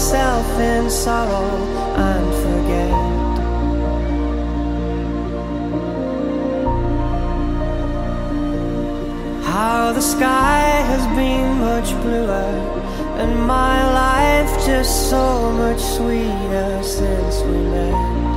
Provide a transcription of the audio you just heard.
myself in sorrow and forget. How the sky has been much bluer and my life just so much sweeter since we met.